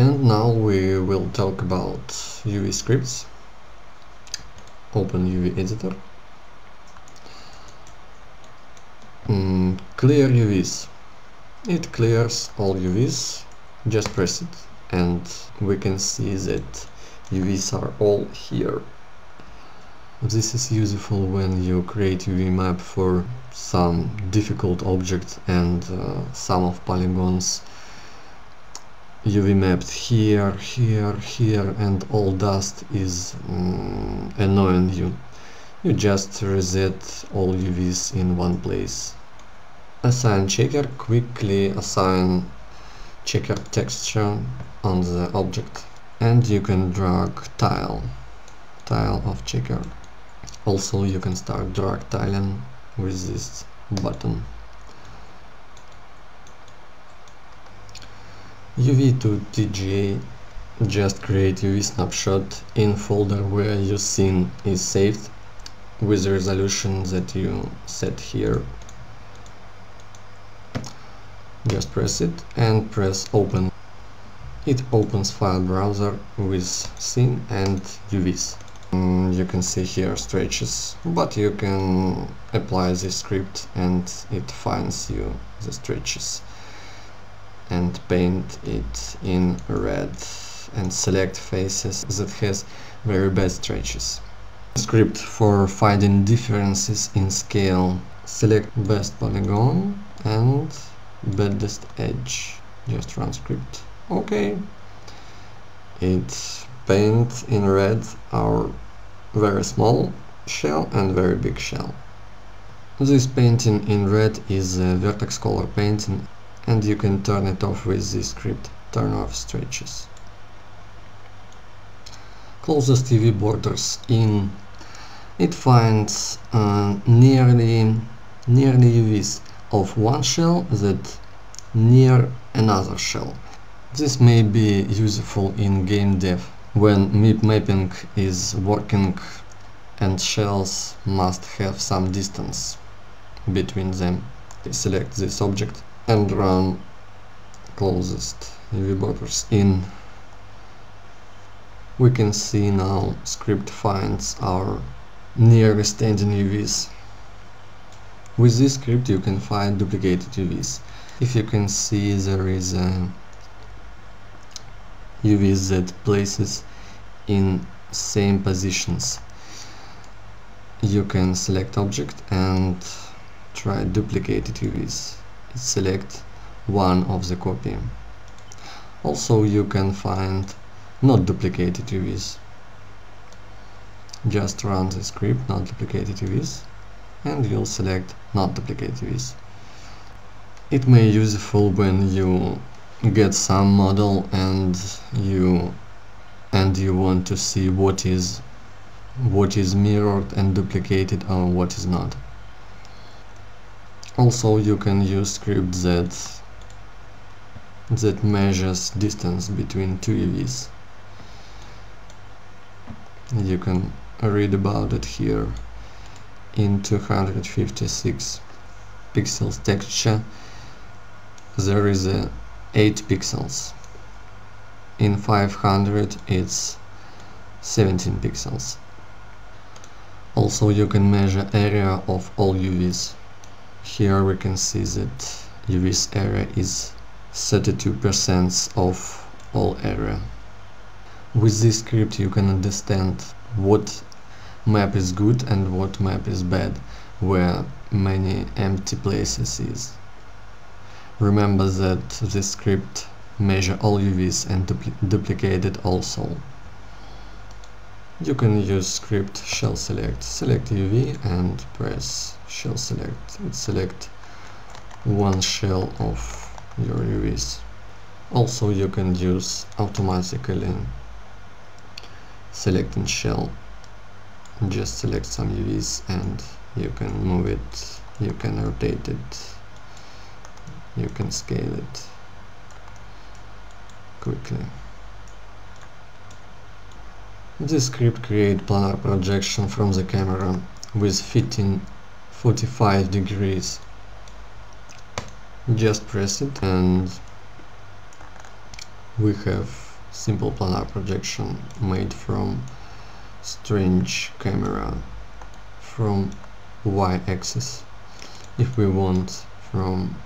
And now we will talk about UV scripts. Open UV editor. Mm, clear UVs. It clears all UVs. Just press it and we can see that UVs are all here. This is useful when you create UV map for some difficult object and uh, some of polygons UV mapped here, here, here and all dust is um, annoying you. You just reset all UVs in one place. Assign checker, quickly assign checker texture on the object and you can drag tile, tile of checker. Also you can start drag tiling with this button. UV to TGA just create UV snapshot in folder where your scene is saved with the resolution that you set here. Just press it and press open. It opens file browser with scene and UVs. Mm, you can see here stretches, but you can apply this script and it finds you the stretches and paint it in red and select faces that has very bad stretches. Script for finding differences in scale. Select best polygon and baddest edge. Just run script. Okay. It paint in red our very small shell and very big shell. This painting in red is a vertex color painting and you can turn it off with this script turn off stretches. Closest UV borders in it finds uh, nearly nearly UVs of one shell that near another shell. This may be useful in game dev when MIP mapping is working and shells must have some distance between them. Select this object and run closest UV borders in. We can see now script finds our nearest standing UVs. With this script you can find duplicated UVs. If you can see there is a UVs that places in same positions. You can select object and try duplicated UVs. Select one of the copy. Also you can find not duplicated UVs. Just run the script not duplicated UVs and you'll select not duplicated UVs. It may useful when you get some model and you and you want to see what is what is mirrored and duplicated or what is not also you can use script that that measures distance between two UVs you can read about it here in 256 pixels texture. There is a 8 pixels. In 500 it's 17 pixels. Also you can measure area of all UVs here we can see that UV's area is 32% of all area with this script you can understand what map is good and what map is bad where many empty places is Remember that this script measure all UVs and dupli duplicate it also. You can use script shell select. Select UV and press shell select. Select one shell of your UVs. Also you can use automatically selecting shell. Just select some UVs and you can move it, you can rotate it you can scale it quickly. This script create planar projection from the camera with fitting 45 degrees. Just press it and we have simple planar projection made from strange camera from y-axis if we want from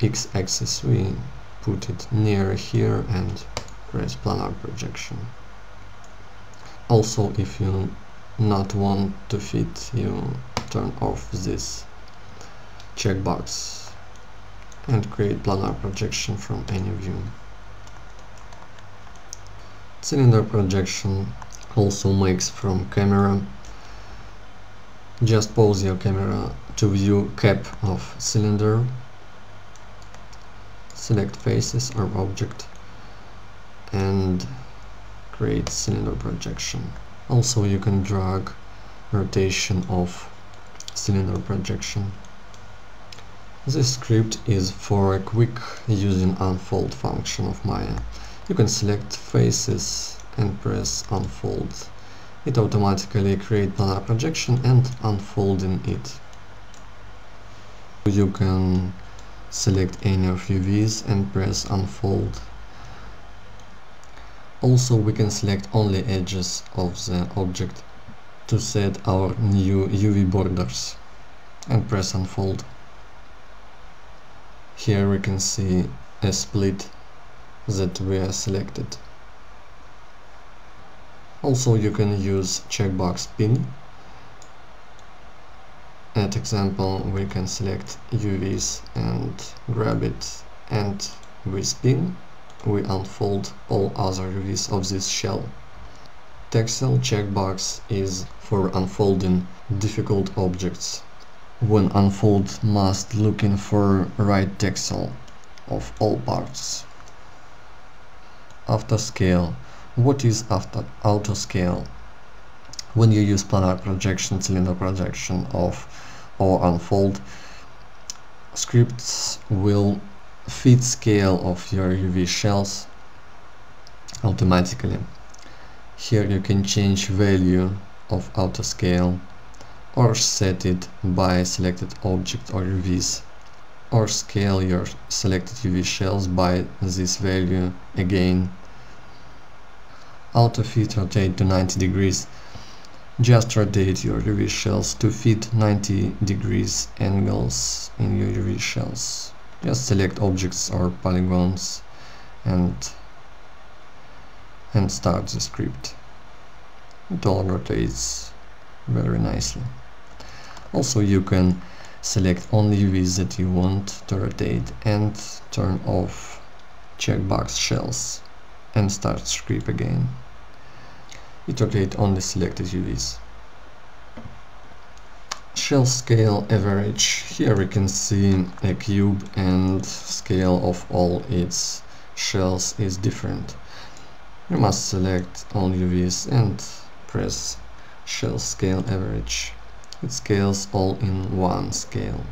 x-axis we put it near here and press planar projection also if you not want to fit you turn off this checkbox and create planar projection from any view. Cylinder projection also makes from camera. Just pose your camera to view cap of cylinder. Select faces or object and create cylinder projection also you can drag rotation of cylinder projection this script is for a quick using unfold function of Maya you can select faces and press unfold. It automatically creates planar projection and unfolding it. You can select any of UVs and press unfold. Also we can select only edges of the object to set our new UV borders and press unfold. Here we can see a split that we are selected. Also you can use checkbox pin. At example we can select UVs and grab it and with spin we unfold all other UVs of this shell. Texel checkbox is for unfolding difficult objects. When unfold must looking for right texel of all parts. Autoscale. What is after autoscale? When you use planar projection, cylinder projection of or unfold, scripts will fit scale of your UV shells automatically. Here you can change value of autoscale or set it by selected object or UVs or scale your selected UV shells by this value again. Auto fit rotate to 90 degrees. Just rotate your UV shells to fit 90 degrees angles in your UV shells just select objects or polygons and and start the script it all rotates very nicely also you can select only UVs that you want to rotate and turn off checkbox shells and start script again. It rotates only selected UVs. Shell scale average. Here we can see a cube and scale of all its shells is different. You must select all UVs and press shell scale average. It scales all in one scale.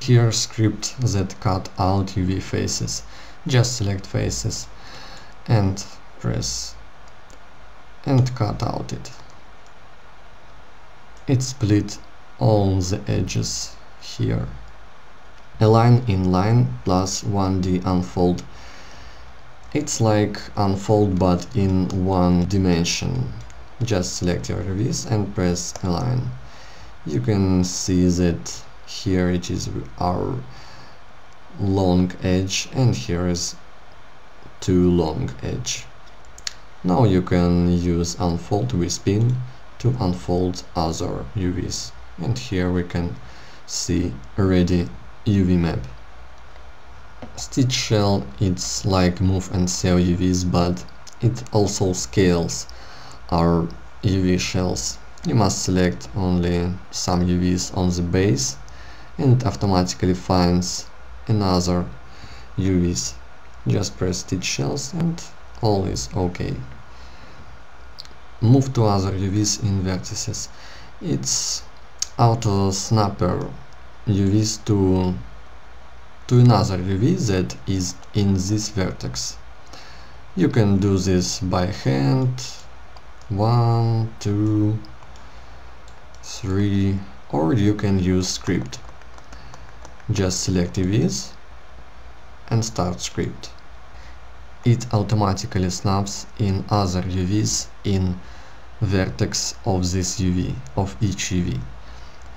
Here script that cut out UV faces. Just select faces and press and cut out it. It split all the edges here. Align in line plus 1D unfold. It's like unfold but in one dimension. Just select your UVs and press align. You can see that here it is our long edge and here is too long edge. Now you can use unfold with spin to unfold other UVs and here we can see already UV map. Stitch shell it's like move and sew UVs but it also scales our UV shells. You must select only some UVs on the base and automatically finds another UVs just press stitch shells and all is okay move to other UVs in vertices it's auto snapper UVs to to another UV that is in this vertex. You can do this by hand. One two three or you can use script. Just select UVs and start script. It automatically snaps in other UVs in vertex of this UV, of each UV.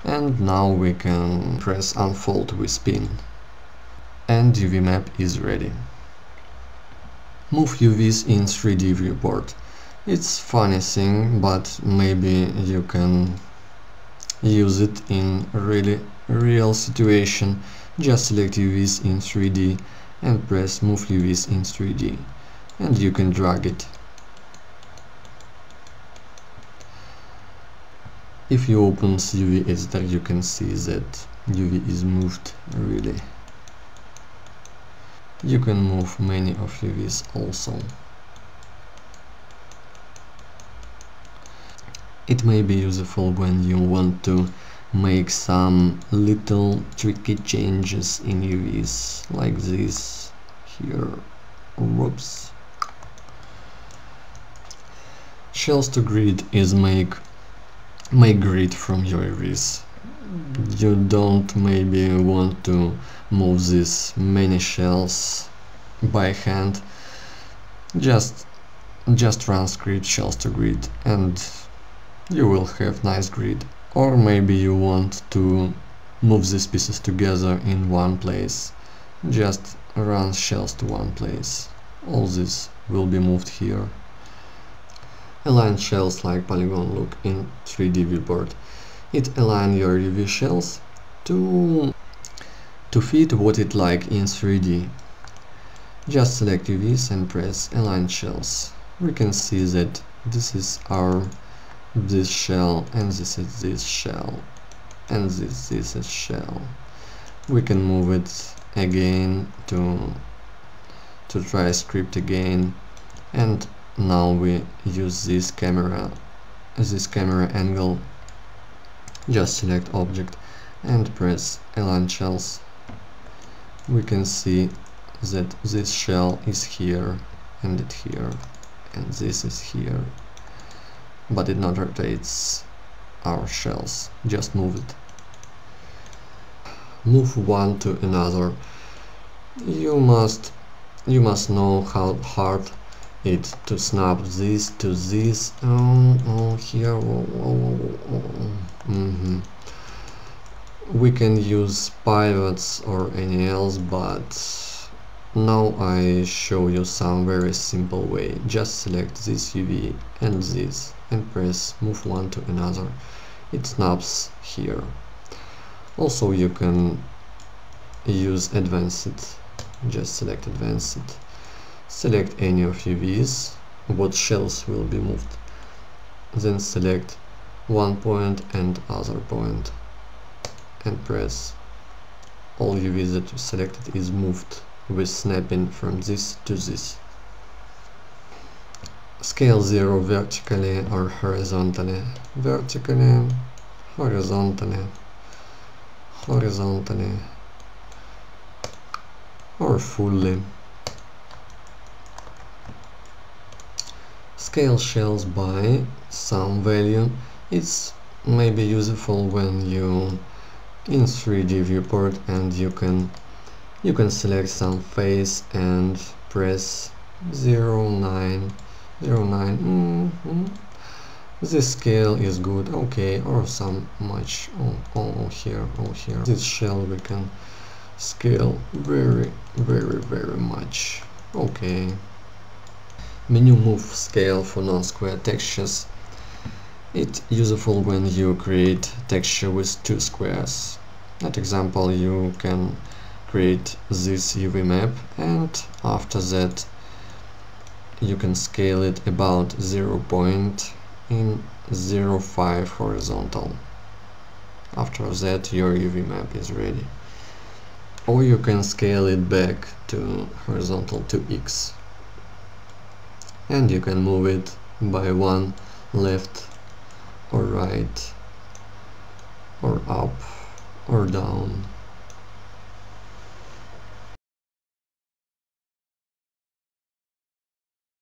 And now we can press unfold with pin. And UV map is ready. Move UVs in 3D viewport. It's funny thing, but maybe you can use it in really real situation. Just select UVs in 3D and press move UVs in 3D and you can drag it. If you open UV editor you can see that UV is moved really. You can move many of UVs also. It may be useful when you want to make some little tricky changes in UVs like this here. Whoops. Shells to grid is make make grid from your UVs. You don't maybe want to move these many shells by hand. Just just run script shells to grid and you will have nice grid or maybe you want to move these pieces together in one place. Just run shells to one place. All this will be moved here. Align shells like polygon look in 3d viewport. It align your UV shells to to fit what it like in 3d just select UVs and press align shells. We can see that this is our this shell and this is this shell and this this is shell we can move it again to to try script again. And now we use this camera this camera angle. Just select object and press align shells. We can see that this shell is here and it here and this is here but it not rotates our shells just move it move one to another you must you must know how hard it to snap this to this oh, oh here oh, oh, oh. Mm -hmm. we can use pivots or any else but now I show you some very simple way. Just select this UV and this and press move one to another. It snaps here. Also you can use advanced. Just select advanced. Select any of UVs what shells will be moved. Then select one point and other point. And press. All UVs that you selected is moved with snapping from this to this. Scale 0 vertically or horizontally. Vertically, horizontally, horizontally, or fully. Scale shells by some value. It's maybe useful when you in 3D viewport and you can you can select some face and press 0, 09 09 mm -hmm. this scale is good okay or some much oh, oh here oh here. This shell we can scale very very very much okay. Menu move scale for non-square textures. It's useful when you create texture with two squares. At example you can create this UV map and after that you can scale it about 0 point in 0.5 horizontal. After that your UV map is ready. Or you can scale it back to horizontal to X. And you can move it by one left or right or up or down